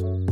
you